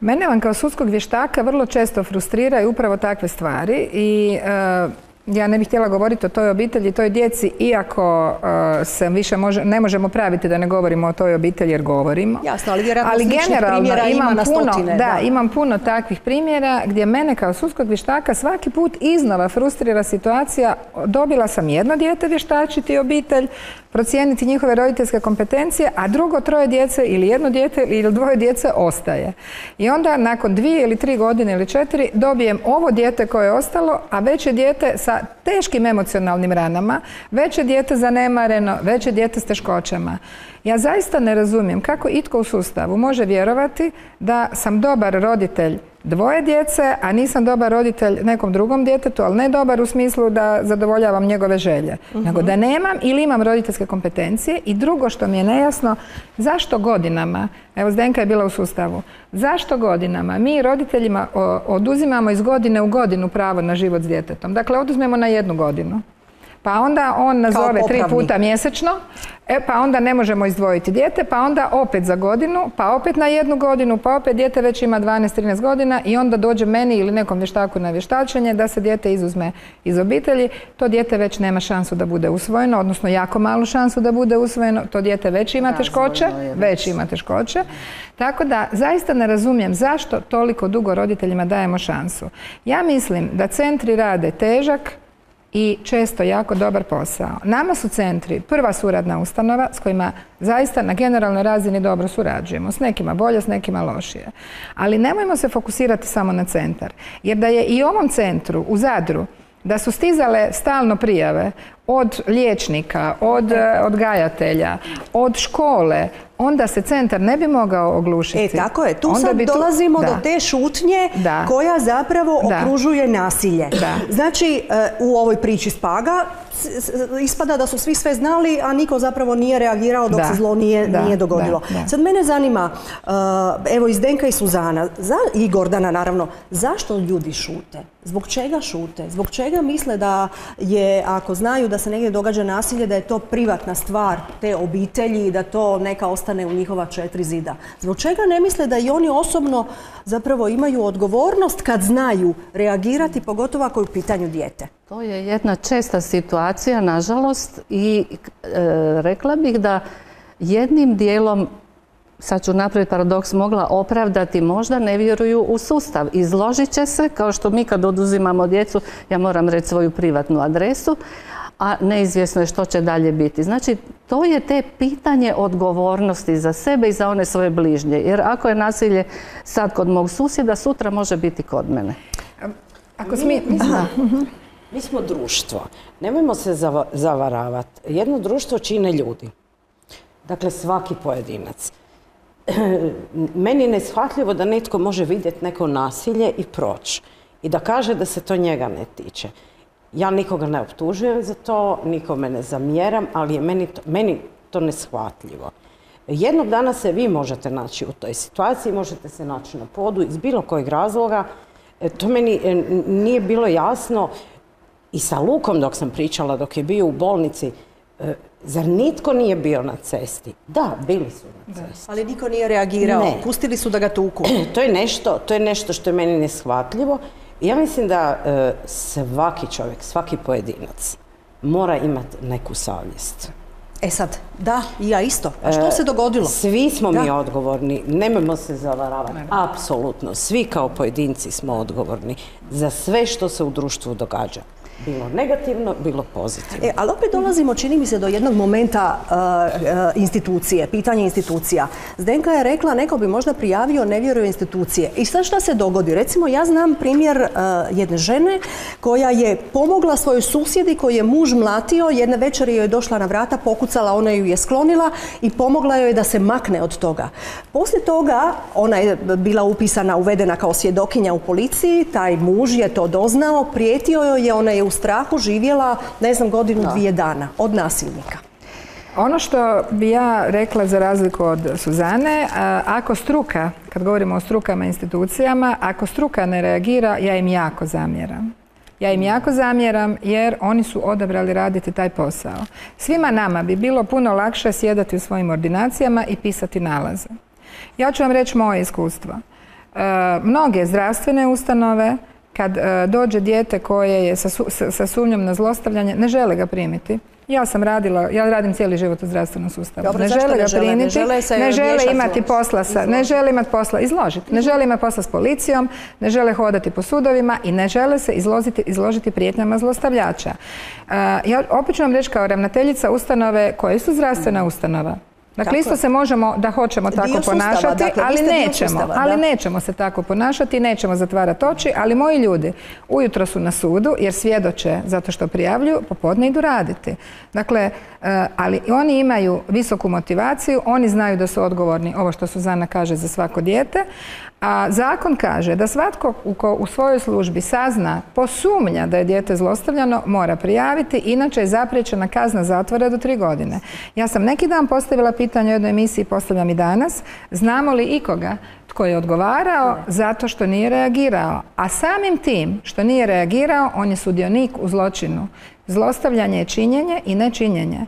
Mene vam kao sudskog vještaka vrlo često frustriraju upravo takve stvari i e, ja ne bih htjela govoriti o toj obitelji, toj djeci, iako e, se više može, ne možemo praviti da ne govorimo o toj obitelji jer govorimo. Jasno, ali vjerojatno Ali sličnih generalno primjera ima imam na puno, stotine, da, da. imam puno takvih primjera gdje mene kao sudskog vještaka svaki put iznova frustrira situacija. Dobila sam jedno dijete vještačiti obitelj, procijeniti njihove roditeljske kompetencije, a drugo troje djece ili jedno dijete ili dvoje djece ostaje. I onda nakon dvije ili tri godine ili četiri dobijem ovo dijete koje je ostalo, a već je dijete sa teškim emocionalnim ranama, već je dijete zanemareno, već je dijete s teškoćama. Ja zaista ne razumijem kako itko u sustavu može vjerovati da sam dobar roditelj dvoje djece, a nisam dobar roditelj nekom drugom djetetu, ali ne dobar u smislu da zadovoljavam njegove želje, nego da nemam ili imam roditeljske kompetencije i drugo što mi je nejasno, zašto godinama, evo Zdenka je bila u sustavu, zašto godinama mi roditeljima oduzimamo iz godine u godinu pravo na život s djetetom? Dakle, oduzmemo na jednu godinu. Pa onda on nazove tri puta mjesečno, e, pa onda ne možemo izdvojiti dijete, pa onda opet za godinu, pa opet na jednu godinu, pa opet dijete već ima 12-13 godina i onda dođe meni ili nekom vještaku na vještačenje da se dijete izuzme iz obitelji. To dijete već nema šansu da bude usvojeno, odnosno jako malu šansu da bude usvojeno. To dijete već ima teškoće, već ima teškoće. Tako da zaista ne razumijem zašto toliko dugo roditeljima dajemo šansu. Ja mislim da centri rade težak, i često jako dobar posao. Nama su centri prva suradna ustanova s kojima zaista na generalnoj razini dobro surađujemo. S nekima bolje, s nekima lošije. Ali nemojmo se fokusirati samo na centar. Jer da je i ovom centru u Zadru da su stizale stalno prijave od liječnika, od e, odgajatelja, od škole, onda se centar ne bi mogao oglušiti. E, tako je. Tu Onda sad bi dolazimo da. do te šutnje Da. koja zapravo Da. okružuje nasilje. Znači, e, u ovoj priči Spaga ispada da su svi sve znali, a niko zapravo nije reagirao dok se zlo nije, nije dogodilo. Sad mene zanima, e, evo iz Denka i Suzana, za, i Gordana naravno, zašto ljudi šute? Zbog čega šute? Zbog čega misle da je, ako znaju da se negdje događa nasilje, da je to privatna stvar te obitelji i da to neka ostane u njihova četiri zida? Zbog čega ne misle da i oni osobno zapravo imaju odgovornost kad znaju reagirati, pogotovo ako je u pitanju dijete? To je jedna česta situacija, nažalost, i e, rekla bih da jednim dijelom, sad ću napraviti paradoks, mogla opravdati, možda ne vjeruju u sustav. Izložit će se, kao što mi kad oduzimamo djecu, ja moram reći svoju privatnu adresu, a neizvjesno je što će dalje biti. Znači, to je te pitanje odgovornosti za sebe i za one svoje bližnje. Jer ako je nasilje sad kod mog susjeda, sutra može biti kod mene. Ako smi... Mi smo, mi smo društvo. Nemojmo se zava- zavaravati. Jedno društvo čine ljudi. Dakle, svaki pojedinac. Meni je neshvatljivo da netko može vidjeti neko nasilje i proći. I da kaže da se to njega ne tiče. Ja nikoga ne optužujem za to, nikome ne zamjeram, ali je meni to, meni to neshvatljivo. Jednog dana se vi možete naći u toj situaciji, možete se naći na podu iz bilo kojeg razloga. E, To meni e, nije bilo jasno i sa Lukom dok sam pričala, dok je bio u bolnici, e, zar nitko nije bio na cesti? Da, bili su na cesti. Ali niko nije reagirao. Ne. Pustili su da ga tuku. To je nešto, to je nešto što je meni neshvatljivo. Ja mislim da e, svaki čovjek, svaki pojedinac mora imati neku savjest. E sad, da, i ja isto. A što se dogodilo? Svi smo mi odgovorni, nemojmo se zavaravati. Apsolutno, svi kao pojedinci smo odgovorni za sve što se u društvu događa. Bilo negativno, bilo pozitivno. E, ali opet dolazimo, čini mi se, do jednog momenta uh, uh, institucije, pitanje institucija. Zdenka je rekla, neko bi možda prijavio, ne vjeruje institucije. I sad šta se dogodi? Recimo, ja znam primjer uh, jedne žene koja je pomogla svojoj susjedi koji je muž mlatio, jedne večeri joj je došla na vrata, pokucala, ona ju je sklonila i pomogla joj da se makne od toga. Poslije toga, ona je bila upisana, uvedena kao svjedokinja u policiji, taj muž je to doznao, prijetio joj je, ona je u strahu živjela, ne znam, godinu, dvije dana od nasilnika. Ono što bi ja rekla za razliku od Suzane, ako struka, kad govorimo o strukama i institucijama, ako struka ne reagira, ja im jako zamjeram. Ja im jako zamjeram jer oni su odabrali raditi taj posao. Svima nama bi bilo puno lakše sjedati u svojim ordinacijama i pisati nalaze. Ja ću vam reći moje iskustvo. E, mnoge zdravstvene ustanove kad e, dođe dijete koje je sa, su- sa- sa sumnjom na zlostavljanje, ne žele ga primiti. Ja sam radila, ja radim cijeli život u zdravstvenom sustavu. Dobro, ne žele ga? Ne primiti, žele ne žele imati posla sa, ne žele imati posla izložiti, ne žele imati posla s policijom, ne žele hodati po sudovima i ne žele se izložiti, izložiti prijetnjama zlostavljača. E, ja opet ću vam reći kao ravnateljica ustanove koje su zdravstvena ustanova. Dakle, isto se možemo da hoćemo tako sustava, ponašati, dakle, ali nećemo, sustava, ali nećemo se tako ponašati, nećemo zatvarati oči, ali moji ljudi ujutro su na sudu jer svjedoče zato što prijavljuju, popodne idu raditi. Dakle, e, ali oni imaju visoku motivaciju, oni znaju da su odgovorni, ovo što Suzana kaže, za svako dijete, a zakon kaže da svatko ko u svojoj službi sazna, posumnja da je dijete zlostavljano, mora prijaviti, inače je zapriječena kazna zatvora do tri godine. Ja sam neki dan postavila pitanje u jednoj emisiji, postavljam i danas, znamo li ikoga tko je odgovarao zato što nije reagirao. A samim tim što nije reagirao, on je sudionik u zločinu. Zlostavljanje je činjenje i nečinjenje.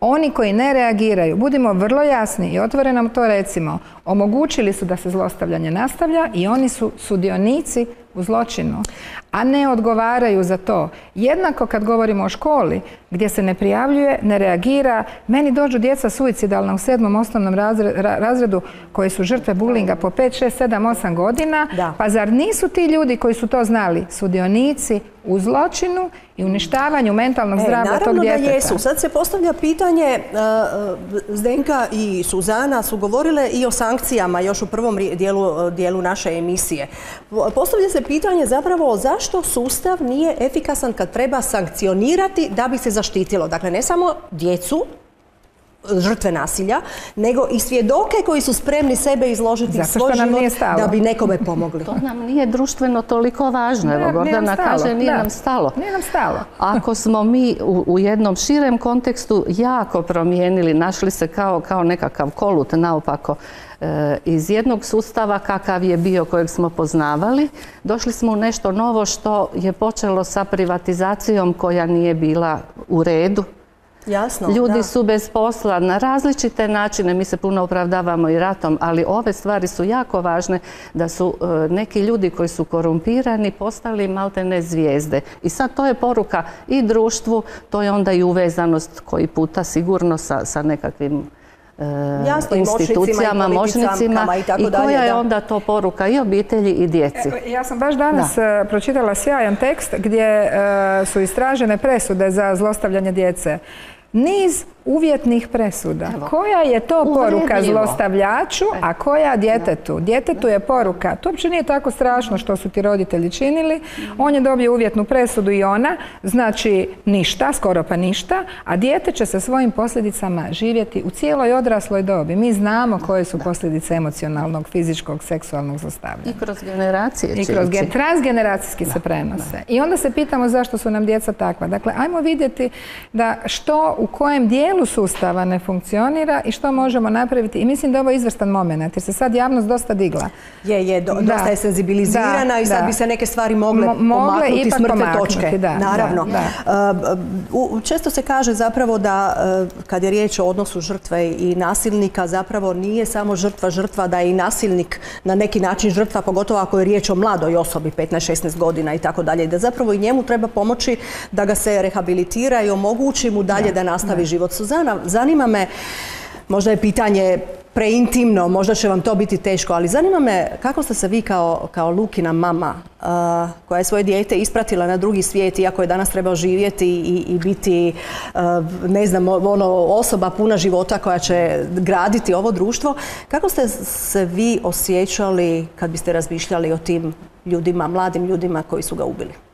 Oni koji ne reagiraju, budimo vrlo jasni i otvoreno to recimo, omogućili su da se zlostavljanje nastavlja i oni su sudionici u zločinu, a ne odgovaraju za to. Jednako kad govorimo o školi, gdje se ne prijavljuje, ne reagira, meni dođu djeca suicidalna u sedmom osnovnom razre- ra- razredu koji su žrtve bulinga po 5, 6, 7, 8 godina, Da. pa zar nisu ti ljudi koji su to znali sudionici u zločinu i uništavanju mentalnog E, zdravlja tog naravno da djeteta? jesu. Sad se postavlja pitanje, uh, uh, Zdenka i Suzana su govorile i o sankcijama još u prvom dijelu, dijelu naše emisije. Po- Postavlja se se pitanje zapravo zašto sustav nije efikasan kad treba sankcionirati da bi se zaštitilo. Dakle, ne samo djecu, žrtve nasilja, nego i svjedoke koji su spremni sebe izložiti svoj nam život da bi nekome pomogli. To nam nije društveno toliko važno. Evo, Gordana kaže nije da. nam stalo. Nije nam stalo. Ako smo mi u, u jednom širem kontekstu jako promijenili, našli se kao, kao nekakav kolut naopako e, iz jednog sustava kakav je bio kojeg smo poznavali, došli smo u nešto novo što je počelo sa privatizacijom koja nije bila u redu. Jasno, Ljudi da. su bez posla na različite načine, mi se puno opravdavamo i ratom, ali ove stvari su jako važne da su e, neki ljudi koji su korumpirani postali maltene zvijezde. I sad to je poruka i društvu, to je onda i uvezanost koji puta sigurno sa, sa nekakvim e, Jasno, i moćnicima, i institucijama, moćnicima i i dalje, koja je da. onda to poruka i obitelji i djeci. E, Ja sam baš danas e, pročitala sjajan tekst gdje e, su istražene presude za zlostavljanje djece. Niz uvjetnih presuda. Koja je to poruka zlostavljaču, a koja djetetu? Djetetu je poruka. To uopće nije tako strašno što su ti roditelji činili. On je dobio uvjetnu presudu i ona, znači ništa, skoro pa ništa, a dijete će sa svojim posljedicama živjeti u cijeloj odrasloj dobi. Mi znamo koje su posljedice emocionalnog, fizičkog, seksualnog zlostavljanja. I kroz generacije I kroz gen- transgeneracijski se prenose. I onda se pitamo zašto su nam djeca takva. Dakle, ajmo vidjeti da što u kojem dijelu sustava ne funkcionira i što možemo napraviti. I mislim da je ovo izvrstan moment jer se sad javnost dosta digla. Je, je, do- Da. dosta je senzibilizirana Da, i sad da. bi se neke stvari mogle Mo- mogle pomaknuti s mrtve točke. Naravno. Uh, često se kaže zapravo da uh, kad je riječ o odnosu žrtve i nasilnika zapravo nije samo žrtva žrtva, da je i nasilnik na neki način žrtva, pogotovo ako je riječ o mladoj osobi, 15-16 godina i tako dalje. Da zapravo i njemu treba pomoći da ga se rehabilitira i omogući mu dalje da, nastavi život. Suzana, zanima me, možda je pitanje preintimno, možda će vam to biti teško, ali zanima me kako ste se vi kao, kao Lukina mama, uh, koja je svoje dijete ispratila na drugi svijet, iako je danas trebao živjeti i, i biti, uh, ne znam, ono, osoba puna života koja će graditi ovo društvo, kako ste se vi osjećali kad biste razmišljali o tim ljudima, mladim ljudima koji su ga ubili?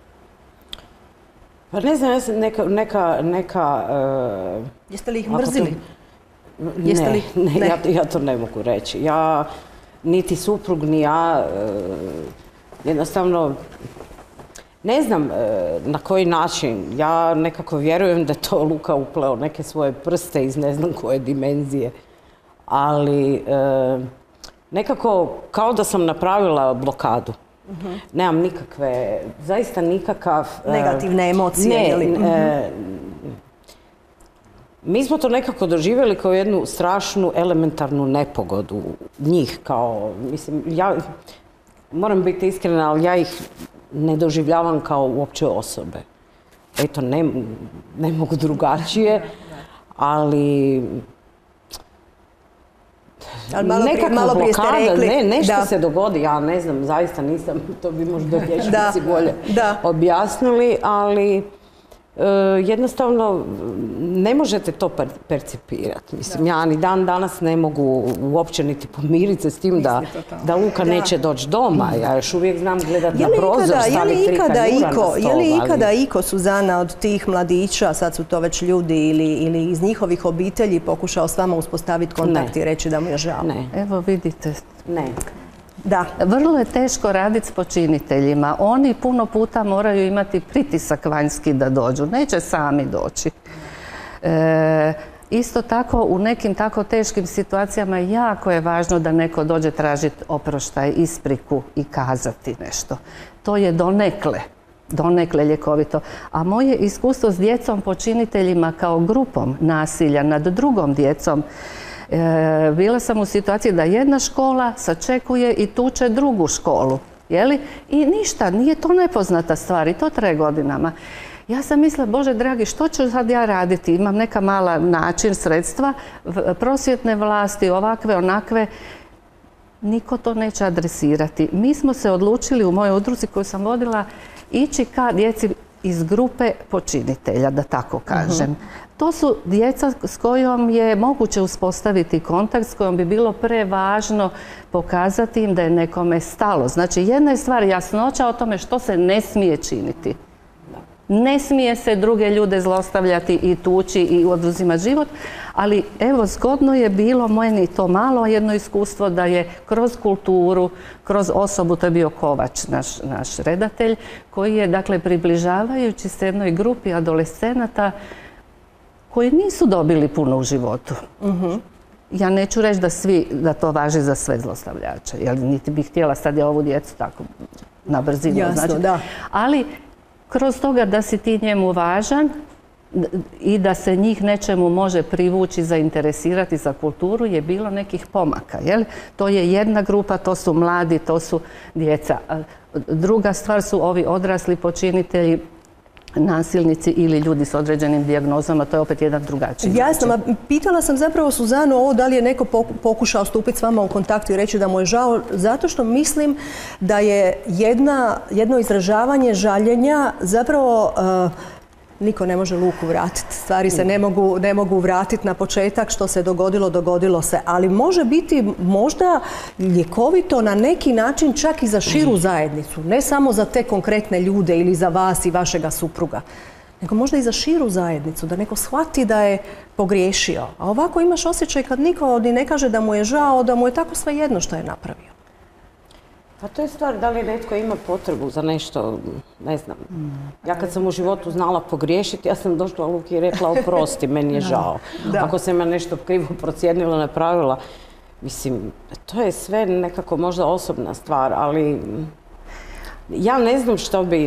Pa ne znam, ja sam neka, neka, neka e, Jeste li ih to- mrzili? Jeste ne, li- ne, ne. Ja, ja to ne mogu reći. Ja, niti suprug, ni ja, e, jednostavno, ne znam e, na koji način. Ja nekako vjerujem da je to Luka upleo neke svoje prste iz ne znam koje dimenzije. Ali nekako kao da sam napravila blokadu. Nemam nikakve, zaista nikakav... e, Negativne emocije, Ne, je li? e, mi smo to nekako doživjeli kao jednu strašnu elementarnu nepogodu njih kao, mislim, ja moram biti iskrena, ali ja ih ne doživljavam kao uopće osobe. Eto, ne, ne mogu drugačije, ali Ali malo prije, nekakva malo prije ste blokada, rekli. ne, nešto da. se dogodi, ja ne znam, zaista nisam, to bi možda liječnici bolje da. objasnili, ali jednostavno ne možete to per- percipirati. Mislim, ja ni dan danas ne mogu uopće niti pomiriti se s tim da, da Luka neće doći doma. Ja još uvijek znam gledat Je na prozor, staviti li tri ikada tanjura na iko, je li stol, ali- ikada iko Suzana od tih mladića, sad su to već ljudi ili, ili iz njihovih obitelji pokušao s vama uspostaviti kontakt Ne. i reći da mu je žao? Ne, Evo vidite, ne. Da. Vrlo je teško raditi s počiniteljima. Oni puno puta moraju imati pritisak vanjski da dođu. Neće sami doći. E, isto tako u nekim tako teškim situacijama jako je važno da neko dođe tražiti oproštaj, ispriku i kazati nešto. To je donekle donekle ljekovito. A moje iskustvo s djecom počiniteljima kao grupom nasilja nad drugom djecom E, bila sam u situaciji da jedna škola sačekuje i tuče drugu školu. Jeli? I ništa, nije to nepoznata stvar i to traje godinama. Ja sam mislila, Bože dragi, što ću sad ja raditi? Imam neka mala način, sredstva, prosvjetne vlasti, ovakve, onakve. Niko to neće adresirati. Mi smo se odlučili u mojoj udruzi koju sam vodila ići ka djeci iz grupe počinitelja, da tako kažem. To su djeca s kojom je moguće uspostaviti kontakt, s kojom bi bilo prevažno pokazati im da je nekome stalo. Znači, jedna je stvar jasnoća o tome što se ne smije činiti. Ne smije se druge ljude zlostavljati i tući i oduzimati život, ali evo zgodno je bilo moje to malo jedno iskustvo da je kroz kulturu, kroz osobu, to je bio Kovač, naš, naš redatelj, koji je dakle približavajući se jednoj grupi adolescenata koji nisu dobili puno u životu. Ja neću reći da svi, da to važi za sve zlostavljače, jer niti bih htjela sad ja ovu djecu tako na brzinu. Jasno, znači. da. Ali kroz toga da si ti njemu važan i da se njih nečemu može privući, zainteresirati za kulturu je bilo nekih pomaka. Jel? To je jedna grupa, to su mladi, to su djeca. Druga stvar su ovi odrasli počinitelji, nasilnici ili ljudi s određenim dijagnozama, to je opet jedan drugačiji. Jasno, ma pitala sam zapravo Suzanu ovo da li je neko poku- pokušao stupiti s vama u kontakt i reći da mu je žao, zato što mislim da je jedna, jedno izražavanje žaljenja zapravo uh, niko ne može luku vratiti. Stvari se ne mogu, ne mogu vratiti na početak, što se dogodilo, dogodilo se. Ali može biti možda ljekovito na neki način čak i za širu zajednicu. Ne samo za te konkretne ljude ili za vas i vašega supruga nego možda i za širu zajednicu, da neko shvati da je pogriješio. A ovako imaš osjećaj kad niko ni ne kaže da mu je žao, da mu je tako svejedno što je napravio. Pa to je stvar da li netko ima potrebu za nešto, ne znam. Ja kad sam u životu znala pogriješiti, ja sam došla Luki i rekla oprosti, meni je žao. Da. Ako sam ja nešto krivo procijenila, napravila, mislim, to je sve nekako možda osobna stvar, ali ja ne znam što bi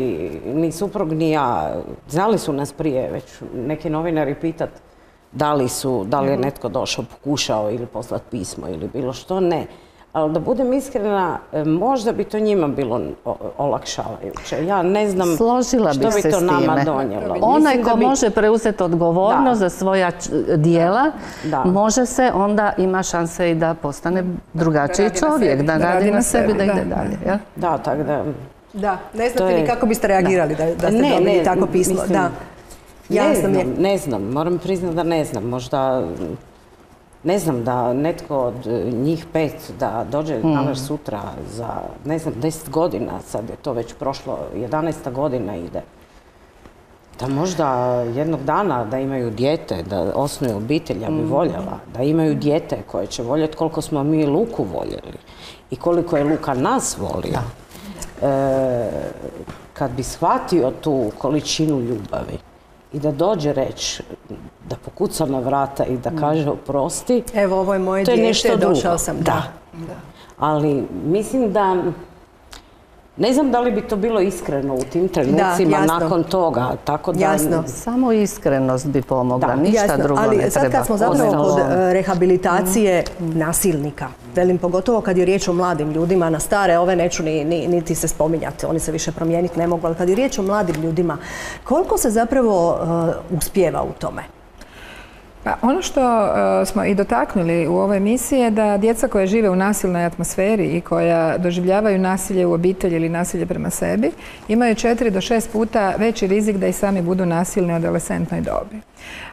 ni suprug ni ja, znali su nas prije već neki novinari pitat da li su, da li je netko došao, pokušao ili poslati pismo ili bilo što, ne. Ali da budem iskrena, e, možda bi to njima bilo olakšavajuće. Ja ne znam Složila što bi se to s nama time. donijelo. Onaj ko bi- može preuzeti odgovornost za svoja dijela, Da. može se, onda ima šanse i da postane drugačiji radi na čovjek, sebi, da radi na sebi, da ide da. dalje. jel? Da, tako da... Da, ne znate je- ni kako biste reagirali da, da ste Ne, dobili ne, tako pismo. mislim, da. Ne znam, je. ne znam, moram priznati da ne znam. Možda, ne znam, da netko od e, njih pet da dođe Hmm. danas sutra za, ne znam, deset godina, sad je to već prošlo, 11. godina ide. Da možda jednog dana da imaju dijete, da osnuju obitelj, ja bi Hmm. voljela. Da imaju dijete koje će voljeti koliko smo mi Luku voljeli i koliko je Luka nas volio. E, kad bi shvatio tu količinu ljubavi i da dođe reći, da pokuca na vrata i da kaže oprosti, Evo, ovo je moje to je dijete, nešto drugo. došao sam. Da. Ali mislim da ne znam da li bi to bilo iskreno u tim trenucima nakon toga. Tako da Jasno. Samo iskrenost bi pomogla, Da. ništa Jasno, drugo ali ne sad treba. kad smo zapravo kod e, rehabilitacije nasilnika, velim pogotovo kad je riječ o mladim ljudima, na stare ove neću ni, ni- niti se spominjati, oni se više promijeniti ne mogu, ali kad je riječ o mladim ljudima, koliko se zapravo e, uspijeva u tome? Pa ono što e, smo i dotaknuli u ovoj emisiji je da djeca koja žive u nasilnoj atmosferi i koja doživljavaju nasilje u obitelji ili nasilje prema sebi imaju četiri do šest puta veći rizik da i sami budu nasilni u adolescentnoj dobi.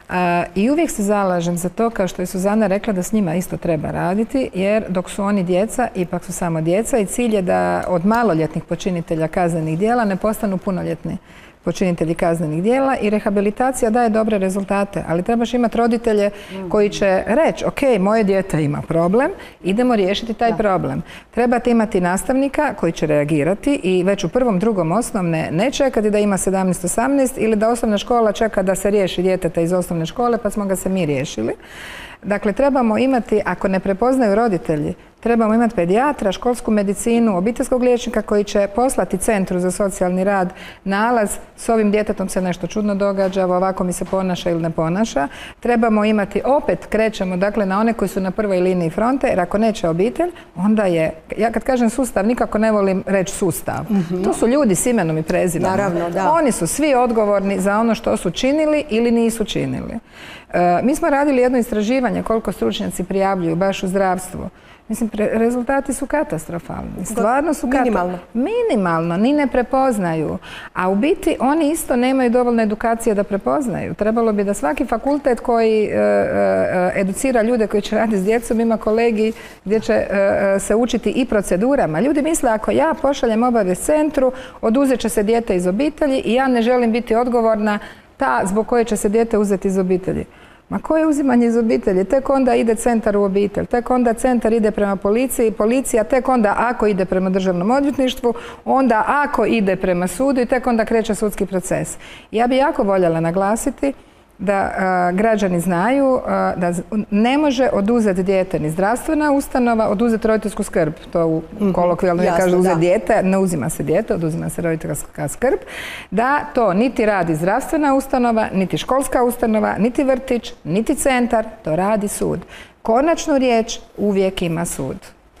A, I uvijek se zalažem za to, kao što je Suzana rekla, da s njima isto treba raditi, jer dok su oni djeca, ipak su samo djeca i cilj je da od maloljetnih počinitelja kaznenih djela ne postanu punoljetni počinitelji kaznenih djela i rehabilitacija daje dobre rezultate, ali trebaš imati roditelje koji će reći, ok, moje dijete ima problem, idemo riješiti taj problem. Trebate imati nastavnika koji će reagirati i već u prvom, drugom osnovne ne čekati da ima 17-18 ili da osnovna škola čeka da se riješi djeteta iz osnovne škole pa smo ga se mi riješili. Dakle, trebamo imati, ako ne prepoznaju roditelji, trebamo imati pedijatra, školsku medicinu, obiteljskog liječnika koji će poslati centru za socijalni rad nalaz s ovim djetetom se nešto čudno događa, ovako mi se ponaša ili ne ponaša. Trebamo imati, opet krećemo dakle na one koji su na prvoj liniji fronte, jer ako neće obitelj, onda je, ja kad kažem sustav, nikako ne volim reći sustav. To su ljudi s imenom i prezimenom. Naravno, da. Oni su svi odgovorni za ono što su činili ili nisu činili. E, mi smo radili jedno istraživanje koliko stručnjaci prijavljuju baš u zdravstvu. Mislim, rezultati su katastrofalni. Stvarno su Minimalno. Minimalno, ni ne prepoznaju. A u biti oni isto nemaju dovoljno edukacije da prepoznaju. Trebalo bi da svaki fakultet koji e, e, educira ljude koji će raditi s djecom ima kolegi gdje će e, se učiti i procedurama. Ljudi misle ako ja pošaljem obavijest centru, oduzet će se dijete iz obitelji i ja ne želim biti odgovorna ta zbog koje će se dijete uzeti iz obitelji. Ma koje uzimanje iz obitelji? Tek onda ide centar u obitelj, tek onda centar ide prema policiji, policija tek onda ako ide prema državnom odvjetništvu, onda ako ide prema sudu i tek onda kreće sudski proces. Ja bi jako voljela naglasiti da građani znaju da ne može oduzeti dijete ni zdravstvena ustanova, oduzeti roditeljsku skrb. To u mm kolokvijalno je kaže uzeti dijete, ne uzima se dijete, oduzima se roditeljska skrb. Da to niti radi zdravstvena ustanova, niti školska ustanova, niti vrtić, niti centar, to radi sud. Konačnu riječ uvijek ima sud.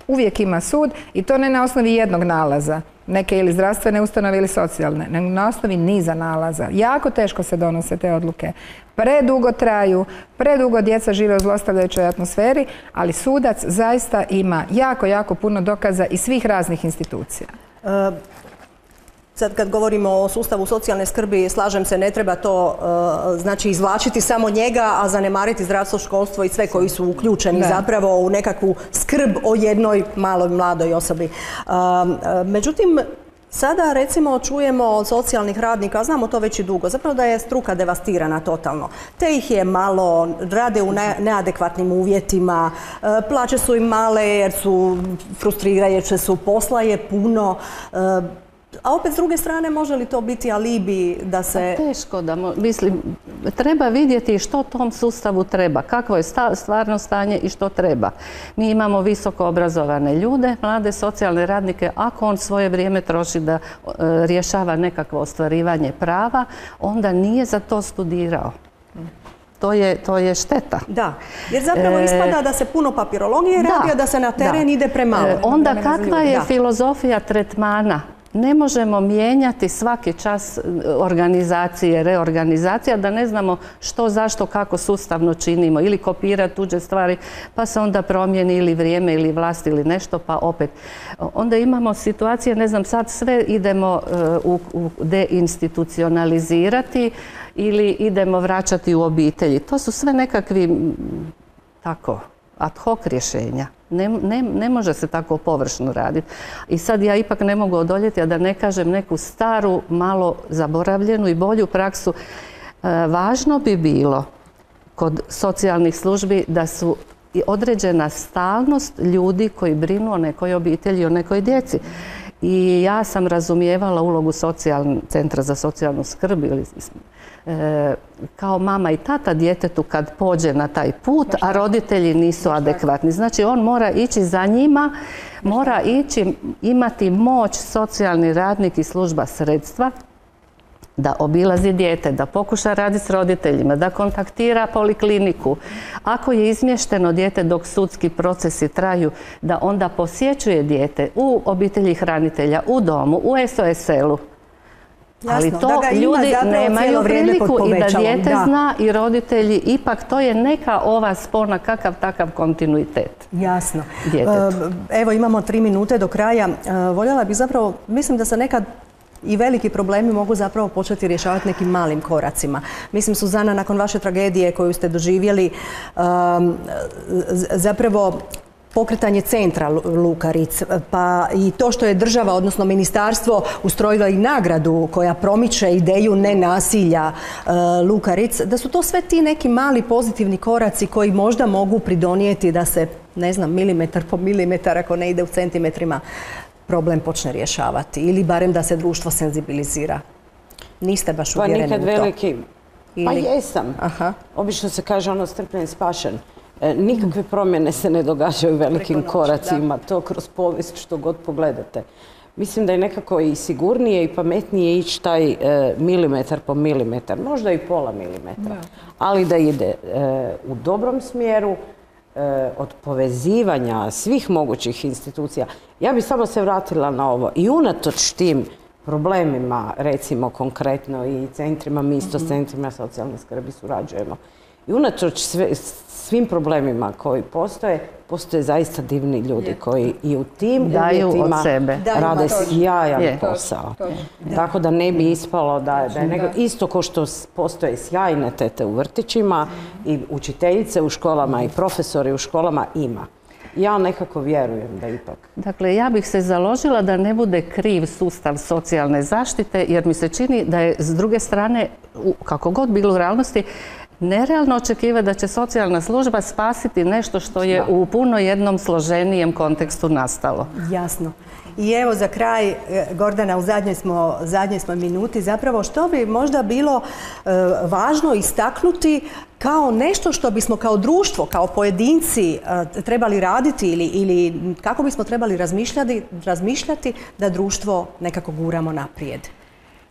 Uvijek ima sud i to ne na osnovi jednog nalaza neke ili zdravstvene ustanove ili socijalne, nego na osnovi niza nalaza. Jako teško se donose te odluke. Predugo traju, predugo djeca žive u zlostavljajućoj atmosferi, ali sudac zaista ima jako, jako puno dokaza iz svih raznih institucija. E, sad kad govorimo o sustavu socijalne skrbi, slažem se, ne treba to e, znači izvlačiti samo njega, a zanemariti zdravstvo, školstvo i sve koji su uključeni zapravo u nekakvu skrb o jednoj maloj mladoj osobi. E, međutim, Sada recimo čujemo od socijalnih radnika, znamo to već i dugo, zapravo da je struka devastirana totalno. Te ih je malo, rade u neadekvatnim uvjetima, e, plaće su im male jer su frustrirajuće su, posla je puno. A opet s druge strane može li to biti alibi da se... Pa teško da, mislim, treba vidjeti što tom sustavu treba, kakvo je stvarno stanje i što treba. Mi imamo visoko obrazovane ljude, mlade socijalne radnike, ako on svoje vrijeme troši da e, rješava nekakvo ostvarivanje prava, onda nije za to studirao. To je, to je šteta. Da, jer zapravo e, ispada da se puno papirologije radi, a da se na teren ide premalo. E, onda kakva je filozofija tretmana ne možemo mijenjati svaki čas e, organizacije, reorganizacija, da ne znamo što, zašto, kako sustavno činimo ili kopirati tuđe stvari, pa se onda promijeni ili vrijeme ili vlast ili nešto, pa opet. Onda imamo situacije, ne znam, sad sve idemo e, u, deinstitucionalizirati ili idemo vraćati u obitelji. To su sve nekakvi tako ad hoc rješenja. Ne, ne, može se tako površno raditi. I sad ja ipak ne mogu odoljeti, a da ne kažem neku staru, malo zaboravljenu i bolju praksu. E, važno bi bilo kod socijalnih službi da su i određena stalnost ljudi koji brinu o nekoj obitelji, o nekoj djeci. I ja sam razumijevala ulogu centra za socijalnu skrb ili kao mama i tata djetetu kad pođe na taj put, a roditelji nisu adekvatni. Znači on mora ići za njima, mora ići, imati moć socijalni radnik i služba sredstva da obilazi dijete, da pokuša raditi s roditeljima, da kontaktira polikliniku. Ako je izmješteno dijete dok sudski procesi traju, da onda posjećuje dijete u obitelji hranitelja, u domu, u SOSL-u ali to ljudi nemaju priliku i da dijete zna i roditelji, ipak to je neka ova spona, kakav takav kontinuitet. Jasno. E, evo imamo tri minute do kraja. E, voljela bih zapravo, mislim da se nekad i veliki problemi mogu zapravo početi rješavati nekim malim koracima. Mislim, Suzana, nakon vaše tragedije koju ste doživjeli, zapravo pokretanje centra Lukaric, pa i to što je država, odnosno ministarstvo, ustrojilo i nagradu koja promiče ideju nenasilja e, Lukaric, da su to sve ti neki mali pozitivni koraci koji možda mogu pridonijeti da se, ne znam, milimetar po milimetar, ako ne ide u centimetrima, problem počne rješavati ili barem da se društvo senzibilizira. Niste baš uvjereni pa nikad veliki. Pa jesam. Obično se kaže ono strpljen i spašen. E, nikakve promjene se ne događaju velikim koracima, to kroz povijest što god pogledate. Mislim da je nekako i sigurnije i pametnije ići taj e, milimetar po milimetar, možda i pola milimetra, ali da ide e, u dobrom smjeru, od povezivanja svih mogućih institucija. Ja bih samo se vratila na ovo i unatoč tim problemima, recimo konkretno i centrima, mi isto s centrima socijalne skrbi surađujemo I unatoč sve, svim problemima koji postoje, postoje zaista divni ljudi koji i u tim Daju od uvjetima sebe. Daju rade sjajan Je. posao. Tako da ne bi ispalo da, da je nego isto kao što postoje sjajne tete u vrtićima i učiteljice u školama i profesori u školama ima. Ja nekako vjerujem da ipak. Dakle, ja bih se založila da ne bude kriv sustav socijalne zaštite, jer mi se čini da je s druge strane, kako god bilo u realnosti, nerealno očekivati da će socijalna služba spasiti nešto što je u puno jednom složenijem kontekstu nastalo. Jasno. I evo za kraj, e, Gordana, u zadnjoj smo, zadnjoj smo minuti, zapravo što bi možda bilo e, važno istaknuti kao nešto što bismo kao društvo, kao pojedinci e, trebali raditi ili, ili kako bismo trebali razmišljati, razmišljati da društvo nekako guramo naprijed.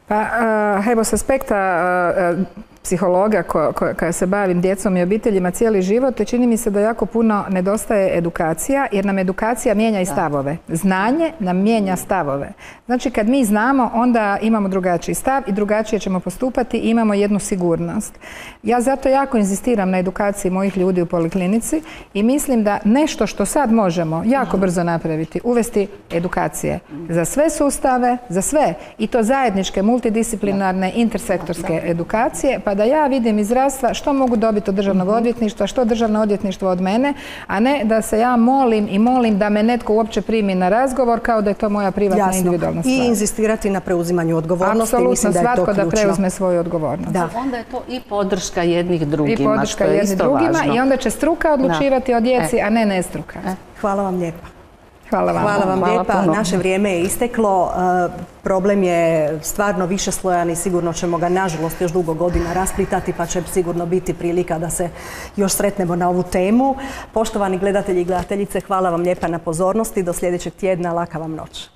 Pa eh, evo s aspekta eh, eh, psihologa ko- ko- koja se bavim djecom i obiteljima cijeli život, čini mi se da jako puno nedostaje edukacija, jer nam edukacija mijenja i stavove. Znanje nam mijenja stavove. Znači kad mi znamo, onda imamo drugačiji stav i drugačije ćemo postupati i imamo jednu sigurnost. Ja zato jako inzistiram na edukaciji mojih ljudi u poliklinici i mislim da nešto što sad možemo jako brzo napraviti, uvesti edukacije za sve sustave, za sve i to zajedničke, multidisciplinarne, intersektorske edukacije, pa da ja vidim iz zdravstva što mogu dobiti od državnog odvjetništva, što državno odvjetništvo od mene, a ne da se ja molim i molim da me netko uopće primi na razgovor kao da je to moja privatna Jasno. individualna I stvar. inzistirati na preuzimanju odgovornosti. Apsolutno Mislim da je to svatko da preuzme svoju odgovornost. Da. Onda je to i podrška jednih drugima, I podrška što je jedni isto drugima važno. i onda će struka odlučivati o djeci, a ne nestruka. Hvala vam lijepa. Hvala vam. Hvala vam Hvala lijepa. puno. Naše vrijeme je isteklo. E, Problem je stvarno više slojan i sigurno ćemo ga nažalost još dugo godina rasplitati pa će sigurno biti prilika da se još sretnemo na ovu temu. Poštovani gledatelji i gledateljice, hvala vam lijepa na pozornosti. Do sljedećeg tjedna. Laka vam noć.